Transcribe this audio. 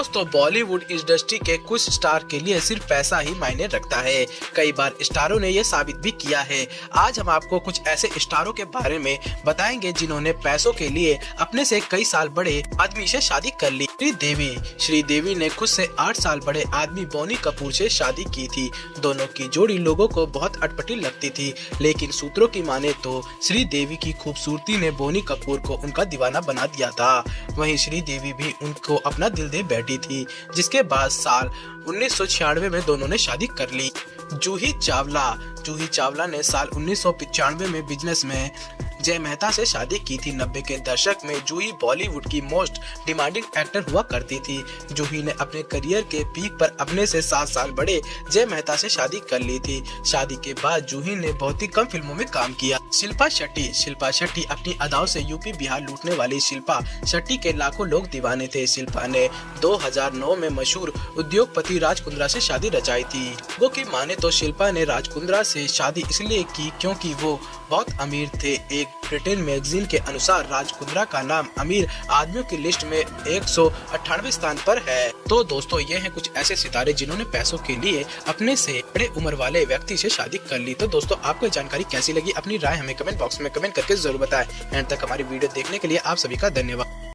दोस्तों बॉलीवुड इंडस्ट्री के कुछ स्टार के लिए सिर्फ़ पैसा ही मायने रखता है। कई बार स्टारों ने यह साबित भी किया है। आज हम आपको कुछ ऐसे स्टारों के बारे में बताएँगे जिन्होंने पैसों के लिए अपने से कई साल बड़े आदमी से शादी कर ली। श्री देवी श्री देवी ने खुद से आठ साल बड़े आदमी बोनी कपूर से शादी की थी। दोनों की जोड़ी लोगों को बहुत अटपटी लगती थी। लेकिन सूत्रों की माने तो श्री देवी की खूबसूरती ने बोनी कपूर को उनका दीवाना बना दिया था। वहीं श्री देवी भी उनको अपना दिल दे बैठी थी, जिसके बाद साल उन्नीस सौ छियानवे में दोनों ने शादी कर ली। जूही चावला जूही चावला ने साल उन्नीस में बिज़नेस में जय मेहता से शादी की थी नब्बे के दशक में जूही बॉलीवुड की मोस्ट डिमांडिंग एक्टर हुआ करती थी। जूही ने अपने करियर के पीक पर अपने से सात साल बड़े, जय मेहता से शादी कर ली थी। शादी के बाद जूही ने बहुत ही कम फ़िल्मों में काम किया। शिल्पा शेट्टी शिल्पा शेट्टी अपनी अदाओं से यूपी, बिहार लूटने वाली शिल्पा शेट्टी के लाखों लोग दीवाने थे। शिल्पा ने 2009 में मशहूर उद्योगपति राज कुंद्रा से शादी रचाई थी। वो की माने तो शिल्पा ने राज कुंद्रा से शादी इसलिए की क्योंकि वो बहुत अमीर थे। एक ब्रिटेन मैगजीन के अनुसार राज कुंद्रा का नाम अमीर आदमियों की लिस्ट में एक सौ अठानवे स्थान पर है। तो दोस्तों, ये हैं कुछ ऐसे सितारे जिन्होंने पैसों के लिए अपने से बड़े उम्र वाले व्यक्ति से शादी कर ली। तो दोस्तों, आपको जानकारी कैसी लगी? अपनी राय हमें कमेंट बॉक्स में कमेंट करके ज़रूर बताएँ। एंड तक हमारी वीडियो देखने के लिए आप सभी का धन्यवाद।